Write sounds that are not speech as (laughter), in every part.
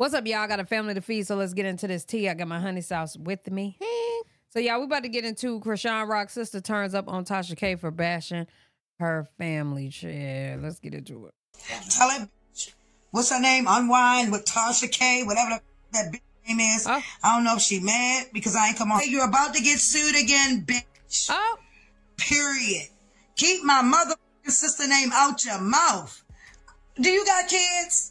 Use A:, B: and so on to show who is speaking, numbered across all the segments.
A: What's up, y'all? I got a family to feed, so let's get into this tea. I got my honey sauce with me. So, y'all, we about to get into Chrisean Rock's sister turns up on Tasha K for bashing her family. Yeah, let's get into it.
B: Tell it, what's her name? Unwine with Tasha K, whatever that bitch name is.
A: Oh.
B: I don't know if she mad because I ain't come on. Hey, you're about to get sued again, bitch.
A: Oh,
B: Period. Keep my mother sister name out your mouth. Do you got kids?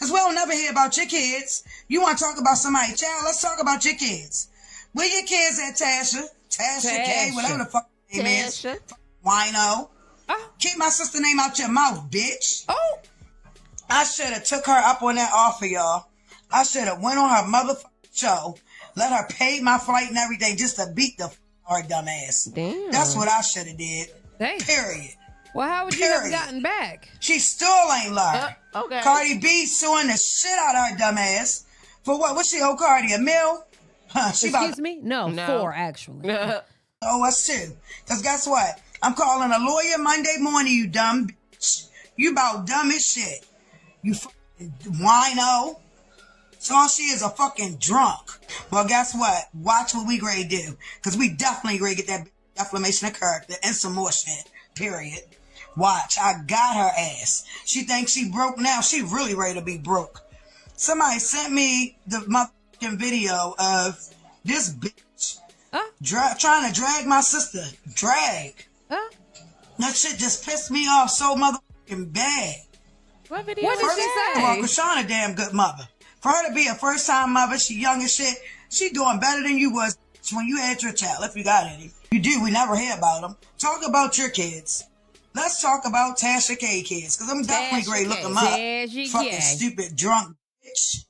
B: Because we don't never hear about your kids. You want to talk about somebody, child? Let's talk about your kids. Where your kids at, Tasha? Tasha, K,
A: Tasha.
B: whatever the fuck name is.
C: Tasha.
B: Wino.
A: oh,
B: Keep my sister name out your mouth, bitch.
A: oh.
B: I should have took her up on that offer, y'all. I should have went on her motherfucking show, let her pay my flight and everything just to beat the f- her dumb ass.
C: Damn.
B: That's what I should have did.
A: Dang.
B: Period.
A: Well, how would you have gotten back?
B: She still ain't lied.
C: Uh, okay.
B: Cardi B suing the shit out of her dumb ass. For what? What she owe Cardi? A mill? Huh, (laughs) she about
A: Excuse me? No,
C: No.
A: four, actually. (laughs)
B: Oh, us two. Cause guess what? I'm calling a lawyer Monday morning, you dumb bitch. You about dumb as shit. You fucking wino. So all she is a fucking drunk. Well, guess what? Watch what we grade do. Cause we definitely grade get that defamation of character and some more shit. Period. Watch. I got her ass. She thinks she broke now. She really ready to be broke. Somebody sent me the motherfucking video of this bitch
A: Huh?
B: dra- trying to drag my sister. Drag.
A: Huh?
B: That shit just pissed me off so motherfucking bad.
C: What video?
A: What did
C: was
A: she say?
B: Well, Chrisean a damn good mother. For her to be a first time mother, she young as shit. She doing better than you was when you had your child, if you got any. You do, we never hear about them. Talk about your kids. Let's talk about Tasha K kids, because I'm definitely
C: Tasha
B: great. Look
C: K.
B: them up.
A: Tasha
B: Fucking
A: K.
B: stupid drunk bitch.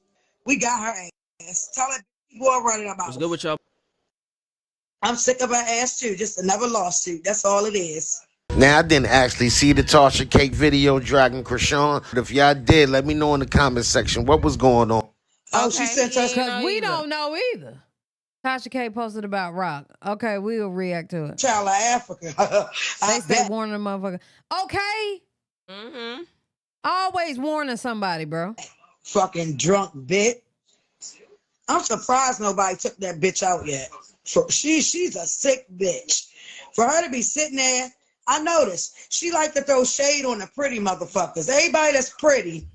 B: We got her ass. Tell her boy running about.
D: What's good with y'all?
B: I'm sick of her ass too. Just another lawsuit. That's all it is.
E: Now, I didn't actually see the Tasha K video dragging Chrisean, but if y'all did, let me know in the comment section what was going on.
B: Oh, she
C: Okay,
B: sent
C: yeah.
B: us.
A: Because we
C: either.
A: don't know either. Tasha K posted about Rock. Okay, we'll react to it.
B: Child of Africa. (laughs)
A: They
B: I
A: stay
B: bet.
A: warning the motherfucker. Okay.
C: Mm-hmm.
A: Always warning somebody, bro.
B: fucking drunk bitch. I'm surprised nobody took that bitch out yet. For she she's a sick bitch. For her to be sitting there, I noticed she like to throw shade on the pretty motherfuckers. Everybody that's pretty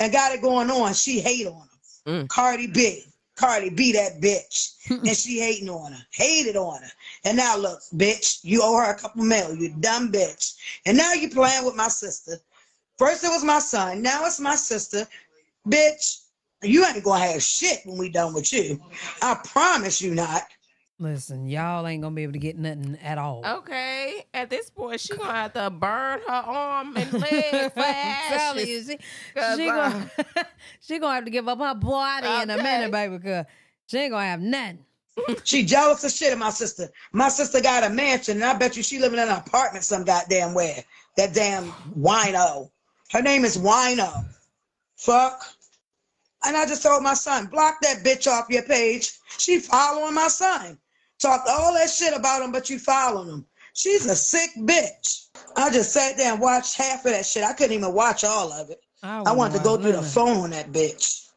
B: and got it going on, she hate on them.
C: Mm.
B: Cardi B. Cardi B that bitch. (laughs) and she hating on her. Hated on her. And now look, bitch, you owe her a couple mil, you dumb bitch. And now you playing with my sister. First it was my son, now it's my sister. Bitch, you ain't gonna have shit when we done with you. I promise you not.
A: Listen, y'all ain't gonna be able to get nothing at all.
C: Okay. At this point, she (laughs) gonna have to burn her arm and leg for (laughs)
A: I'm you,
C: ashes.
A: she gonna uh, (laughs) she gonna have to give up her body in a minute, baby, because she ain't gonna have nothing.
B: She jealous of shit of my sister. My sister got a mansion, and I bet you she living in an apartment some goddamn where. That damn wino. Her name is Wino. Fuck. And I just told my son, block that bitch off your page. She following my son. Talk all that shit about him, but you following him. She's a sick bitch. I just sat there and watched half of that shit. I couldn't even watch all of it. I wanted to go through the phone on that bitch.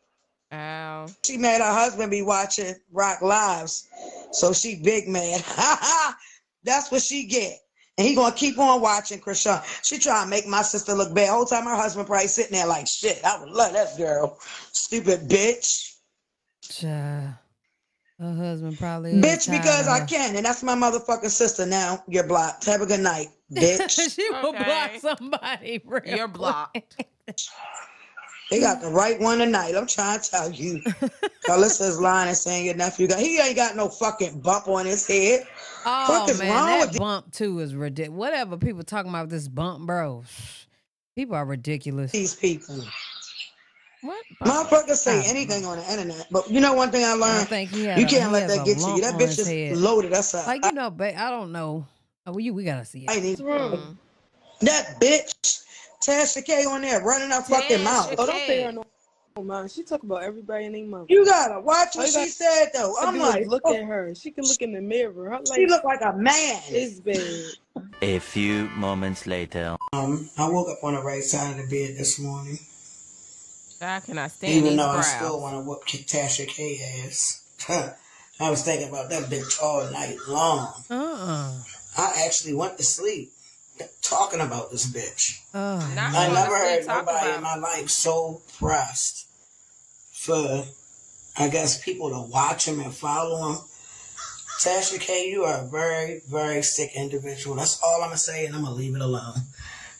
C: Ow.
B: She made her husband be watching Rock Lives. So she big mad. (laughs) That's what she get. And he gonna keep on watching Chrisean. She trying to make my sister look bad. Whole time her husband probably sitting there like shit. I would love that girl. Stupid bitch.
A: Child. Her husband probably
B: bitch because I
A: her.
B: can. And that's my motherfucking sister now. You're blocked. Have a good night, (laughs) bitch.
A: she will
C: Okay.
A: block somebody.
C: You're blocked.
B: they got the right one tonight. I'm trying to tell you. Karlissa's lying and saying your nephew got he ain't got no fucking bump on his head.
A: Oh
B: Fuck is
A: man,
B: wrong
A: that
B: with you?
A: bump too is ridiculous. Whatever people talking about this bump, bro. People are ridiculous.
B: These people.
C: What?
B: Motherfuckers say
A: I
B: anything on the internet, but you know one thing I
A: I
B: learned:
A: think he had
B: you can't
A: he
B: let that get to you. That bitch is
A: head.
B: loaded us up.
A: Like you know, but I don't know. Oh, we, we gotta see it.
C: Mm.
B: that bitch, Tasha K on there running her fucking
C: Tasha
B: mouth.
F: Oh, don't pay her
C: K.
F: no mind. She talk about everybody in their mother.
B: You gotta watch what
F: you
B: she
F: gotta
B: said though. I'm
F: do
B: like,
F: look
B: oh,
F: at her. She can look in the mirror. Her
B: she look like a man.
F: is bad.
G: A few moments later.
B: Um, I woke up on the right side of the bed this morning.
C: I cannot stand
B: Even
C: these
B: though I still want to whoop Tasha K ass. (laughs) I was thinking about that bitch all night long.
A: Uh-uh.
B: I actually went to sleep talking about this bitch.
A: Uh,
B: I never heard
C: talking
B: nobody
C: about
B: in my life so pressed for, I guess, people to watch him and follow him. Tasha K, you are a very, very sick individual. That's all I'm gonna say, and I'm gonna leave it alone.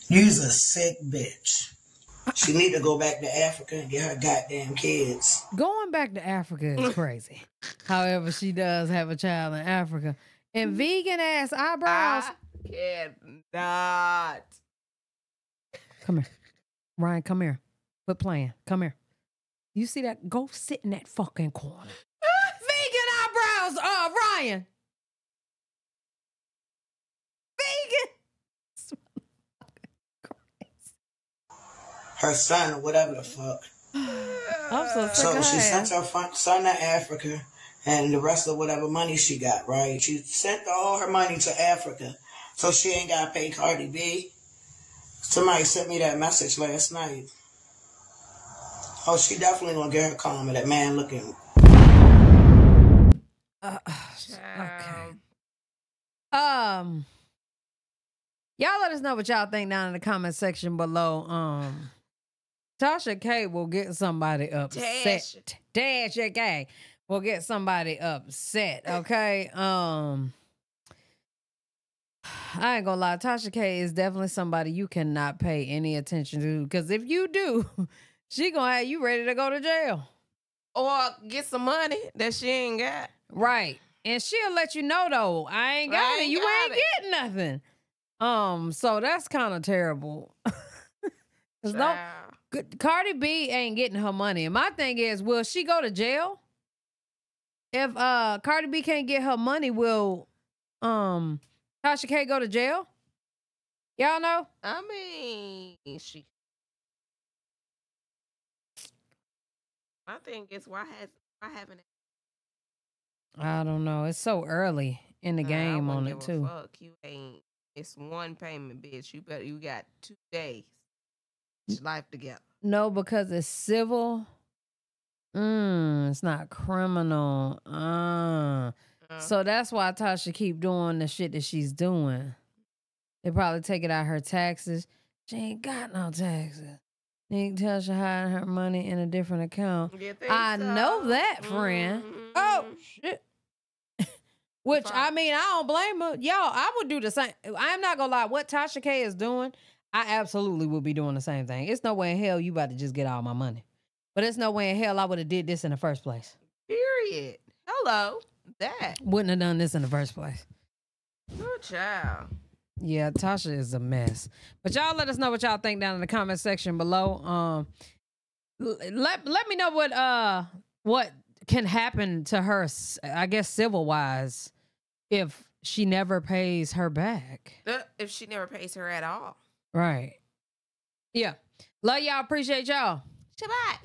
B: You's a sick bitch. She need to go back to Africa and get her goddamn kids.
A: going back to Africa is (laughs) crazy. However, she does have a child in Africa. And vegan ass eyebrows.
C: I cannot.
A: Come here. Ryan, come here. Quit playing. Come here. You see that? Go sit in that fucking corner. (laughs) Vegan eyebrows, uh, Ryan. Vegan.
B: Her son or whatever the fuck.
A: I'm so
B: So she sent her son to Africa and the rest of whatever money she got, right? She sent all her money to Africa. So she ain't got to pay Cardi B. Somebody sent me that message last night. Oh, she definitely gonna get her karma. That man looking.
A: Uh,
C: Child.
A: Um, y'all let us know what y'all think down in the comment section below. Um, Tasha K will get somebody upset. Tasha K will get somebody upset. (sighs) Okay. Um, I ain't gonna lie. Tasha K is definitely somebody you cannot pay any attention to because if you do, (laughs) she gonna have you ready to go to jail.
C: Or get some money that she ain't got.
A: Right. And she'll let you know though, I ain't got
C: I
A: it. You
C: got
A: ain't
C: it.
A: getting nothing. Um, so that's kind of terrible. (laughs) 'Cause no, Cardi B ain't getting her money. And my thing is, will she go to jail? If uh Cardi B can't get her money, will um Tasha K go to jail? Y'all know?
C: I mean, she. My thing is, why has why haven't
A: I don't know. It's so early in the
C: I
A: game on it too.
C: Fuck, you ain't. It's one payment, bitch. You better. You got two days. Life together.
A: No, because it's civil. Mm, it's not criminal. Uh.
C: Uh,
A: So that's why Tasha keep doing the shit that she's doing. They probably take it out her taxes. She ain't got no taxes. Tell she hiding her money in a different account. I know that, friend. Oh
C: Mhm.
A: shit. (laughs) Which I mean, I don't blame her. Y'all, I would do the same. I'm not gonna lie. What Tasha K is doing, I absolutely would be doing the same thing. It's no way in hell you about to just get all my money. But it's no way in hell I would have did this in the first place.
C: Period. Hello. That.
A: Wouldn't have done this in the first place.
C: Good child.
A: Yeah, Tasha is a mess. But y'all let us know what y'all think down in the comment section below. Um let let me know what uh what can happen to her I guess civil wise if she never pays her back.
C: Uh, If she never pays her at all.
A: Right. Yeah. Love y'all, appreciate y'all.
C: Shabbat.